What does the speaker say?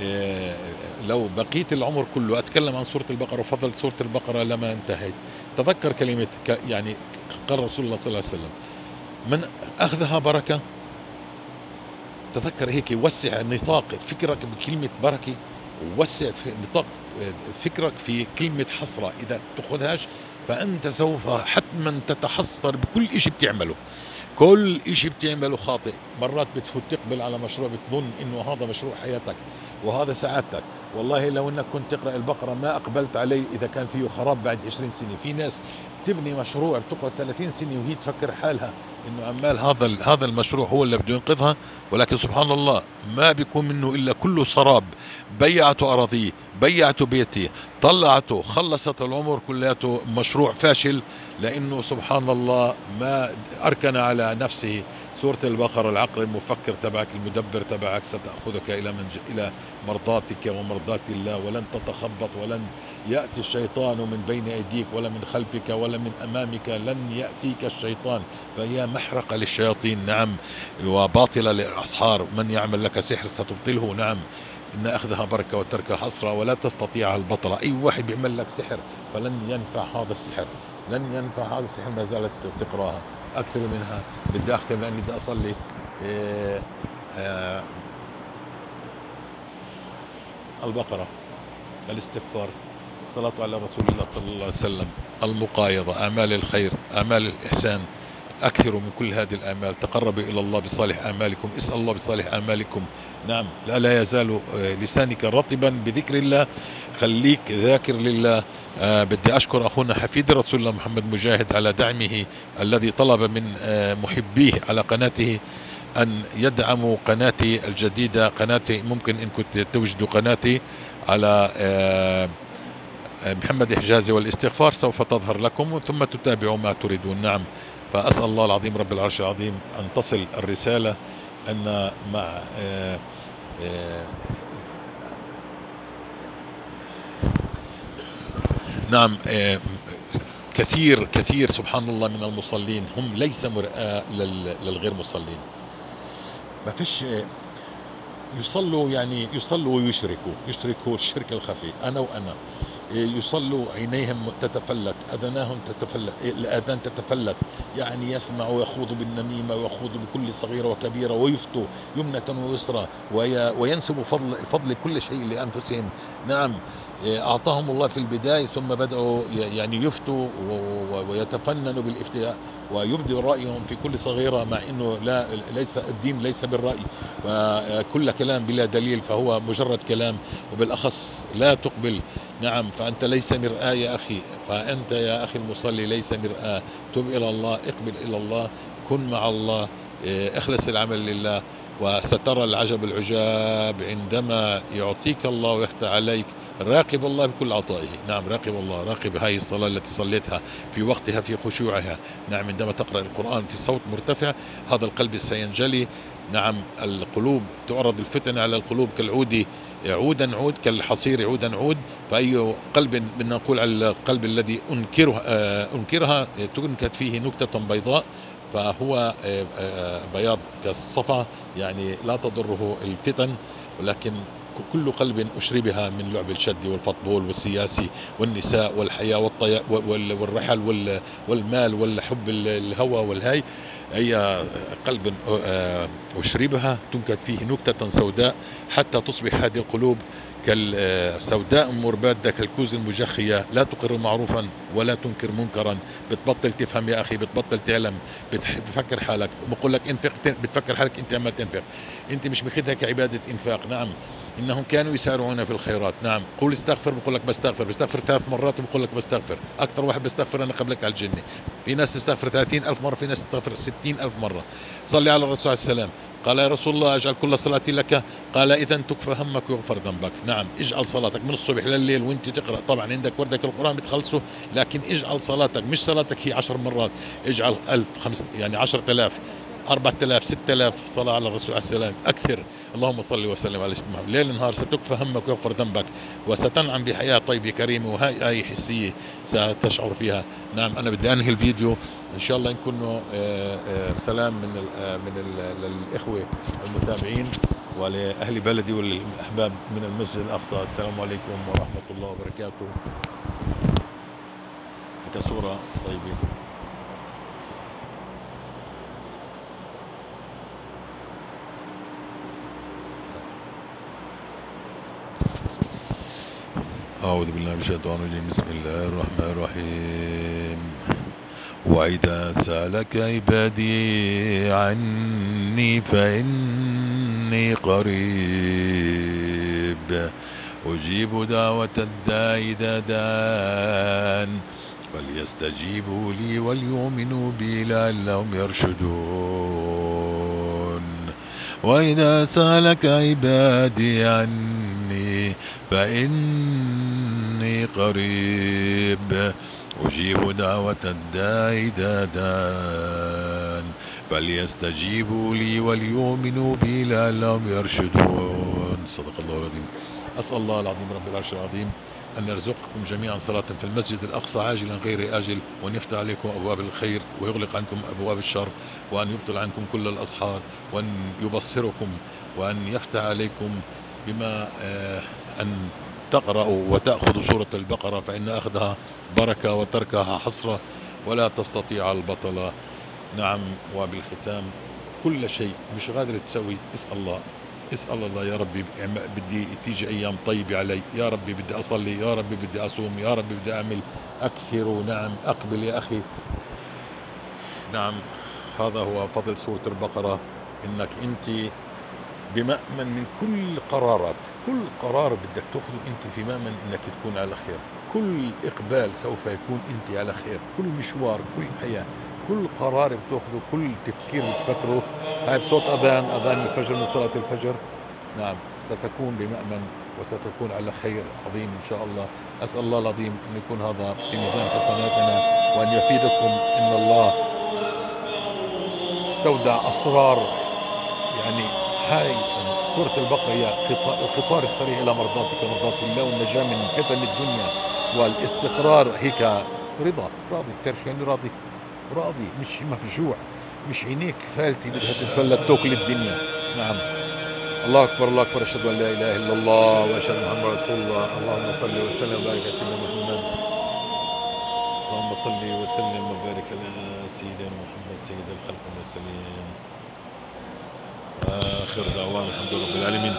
آه، لو بقيت العمر كله أتكلم عن سورة البقرة وفضل سورة البقرة لما انتهيت. تذكر كلمة ك- يعني قال رسول الله صلى الله عليه وسلم من أخذها بركة؟ تذكر هيك وسع نطاق فكرك بكلمة بركة ووسع نطاق آه، فكرك في كلمة حسره إذا تأخذهاش فأنت سوف حتما تتحسر بكل شيء بتعمله. كل شيء بتعمله خاطئ. مرات بتفوت تقبل على مشروع بتظن إنه هذا مشروع حياتك وهذا سعادتك. والله لو إنك كنت تقرأ البقرة ما أقبلت عليه إذا كان فيه خراب بعد 20 سنة. في ناس تبني مشروع بتقعد 30 سنة وهي تفكر حالها. إنه عمال هذا هذا المشروع هو اللي بده ينقذها ولكن سبحان الله ما بيكون منه إلا كله سراب بيعته أراضيه بيعته بيتي طلعته خلصت العمر كلياته مشروع فاشل لأنه سبحان الله ما أركن على نفسه سورة البقرة العقل المفكر تبعك المدبر تبعك ستأخذك إلى منج... إلى مرضاتك ومرضات الله ولن تتخبط ولن يأتي الشيطان من بين أيديك ولا من خلفك ولا من أمامك لن يأتيك الشيطان. فهي محرقة للشياطين نعم وباطلة للأسحار. من يعمل لك سحر ستبطله؟ نعم. إن أخذها بركة وتركها حسرة ولا تستطيعها البطلة أي واحد بيعمل لك سحر فلن ينفع هذا السحر. لن ينفع هذا السحر ما زالت تقراها. أكثر منها. بدي أختم لأني بدي أصلي. إيه آه البقرة الاستغفار الصلاة على رسول الله صلى الله عليه وسلم المقايضة أعمال الخير أعمال الإحسان. أكثروا من كل هذه الآمال تقربوا إلى الله بصالح آمالكم اسأل الله بصالح آمالكم نعم. لا لا يزال آه، لسانك رطبا بذكر الله. خليك ذاكر لله. آه بدي أشكر أخونا حفيد رسول الله محمد مجاهد على دعمه الذي طلب من آه محبيه على قناته أن يدعموا قناتي الجديدة. قناتي ممكن إن كنت توجدوا قناتي على آه آه، محمد حجازي والإستغفار سوف تظهر لكم ثم تتابعوا ما تريدون. نعم. فأسأل الله العظيم رب العرش العظيم أن تصل الرسالة أن مع آه، آه، نعم آه، كثير كثير سبحان الله من المصلين هم ليس مرآة لل- للغير مصلين. ما فيش يصلوا يعني يصلوا ويشركوا يشركوا الشرك الخفي. أنا وأنا يصلوا عينيهم تتفلت أذناهم تتفلت الآذان تتفلت. يعني يسمع ويخوض بالنميمة ويخوض بكل صغيرة وكبيرة ويفتوا يمنة ويسرى وي- وينسبوا فضل الفضل كل شيء لأنفسهم. نعم أعطاهم الله في البداية ثم بدأوا يعني يفتوا ويتفننوا بالافتاء ويبدوا رأيهم في كل صغيرة مع أنه لا ليس الدين ليس بالرأي. وكل كلام بلا دليل فهو مجرد كلام وبالأخص لا تقبل. نعم فأنت ليس مرآة يا أخي فأنت يا أخي المصلي ليس مرآة. تب إلى الله. إقبل إلى الله كن مع الله إيه، أخلص العمل لله وسترى العجب العجاب عندما يعطيك الله ويفتح عليك. راقب الله بكل عطائه. نعم راقب الله راقب هاي الصلاة التي صليتها في وقتها في خشوعها. نعم عندما تقرأ القرآن في صوت مرتفع هذا القلب سينجلي. نعم القلوب تعرض الفتن على القلوب كالعود عودا عود كالحصير عودا عود. فأي قلب نقول على القلب الذي أنكرها آه، أنكرها تنكت فيه نكتة بيضاء. فهو آه، آه، بياض كالصفا يعني لا تضره الفتن. ولكن كل قلب أشربها من لعب الشد والفطبول والسياسي والنساء والحياة والطي... وال- والرحل وال... والمال والحب ال- الهوى والهاي أي قلب آه، أشربها تنكت فيه نكتة سوداء حتى تصبح هذه القلوب كالسوداء مربادة كالكوز المجخية لا تقر معروفا ولا تنكر منكرا. بتبطل تفهم يا أخي بتبطل تعلم. بتفكر حالك. بقول لك انفق بتفكر حالك انت عمال تنفق. انت مش ماخذها كعبادة انفاق. نعم. إنهم كانوا يسارعون في الخيرات. نعم. قول استغفر بقول لك بستغفر. بستغفر ثلاث مرات وبقول لك بستغفر. أكثر واحد بستغفر أنا قبلك على الجنة. في ناس تستغفر 30 ألف مرة في ناس تستغفر 60 ألف مرة. صلي على الرسول عليه السلام. قال يا رسول الله أجعل كل صلاتي لك. قال إذا تكفى همك ويغفر ذنبك. نعم اجعل صلاتك من الصبح لليل وانت تقرأ. طبعا عندك وردك القرآن بتخلصه لكن اجعل صلاتك مش صلاتك هي عشر مرات. اجعل ألف خمس يعني عشرة آلاف أربعة آلاف ستة آلاف صلاة على الرسول عليه السلام. أكثر. اللهم صل وسلم على محمد ليل نهار ستكفى همك ويغفر ذنبك وستنعم بحياة طيبة كريمة وهاي آية حسية ستشعر فيها. نعم أنا بدي أنهي الفيديو. إن شاء الله نكون آه، آه، سلام من ال- آه، من ال- للإخوة المتابعين ولأهل بلدي والأحباب من المسجد الأقصى. السلام عليكم ورحمة الله وبركاته. كصورة طيبة. أعوذ بالله من الشيطان الرجيم. بسم الله الرحمن الرحيم. وإذا سألك عبادي عني فإني قريب. أجيب دعوة الداء إذا دان فليستجيبوا لي وليؤمنوا بي لعلهم يرشدون. وإذا سألك عبادي عني فإني قريب. أجيب دعوة الداء إذا فليستجيبوا لي وليؤمنوا بي لعلهم يرشدون. صدق الله العظيم. أسأل الله العظيم رب العرش العظيم أن يرزقكم جميعا صلاة في المسجد الأقصى عاجلا غير آجل وأن يفتح عليكم أبواب الخير ويغلق عنكم أبواب الشر وأن يبطل عنكم كل الأسحار وأن يبصركم وأن يفتح عليكم بما آه أن تقرأوا وتأخذوا سورة البقرة فإن أخذها بركة وتركها حسرة ولا تستطيع البطلة نعم وبالختام كل شيء مش قادر تسوي. اسأل الله. اسأل الله يا ربي بدي تيجي أيام طيبة علي. يا ربي بدي أصلي. يا ربي بدي أصوم. يا ربي بدي أعمل. أكثر. نعم أقبل يا أخي. نعم هذا هو فضل سورة البقرة. إنك أنت بمأمن من كل قرارات. كل قرار بدك تأخذه أنت في مأمن إنك تكون على خير. كل إقبال سوف يكون أنت على خير. كل مشوار كل حياة كل قرار بتأخذه كل تفكير بتفكره. هاي بصوت أذان أذان الفجر من صلاة الفجر. نعم ستكون بمأمن وستكون على خير عظيم إن شاء الله. أسأل الله العظيم أن يكون هذا في ميزان حسناتنا وأن يفيدكم إن الله استودع أسرار يعني هاي سورة البقرة هي القطار السريع إلى مرضاتك مرضات الله والنجاة من فتن الدنيا والاستقرار. هيك رضا راضي. بتعرف شو يعني راضي؟ راضي. مش مفجوع. مش عينيك فالتي بدها تتفلت تاكل الدنيا. نعم. الله أكبر الله أكبر. أشهد أن لا إله إلا الله وأشهد أن محمد رسول الله. اللهم صل وسلم وبارك على سيدنا محمد. اللهم صل وسلم وبارك على سيدنا محمد سيد الخلق والمرسلين. آخر دعوانا الحمد لله رب العالمين.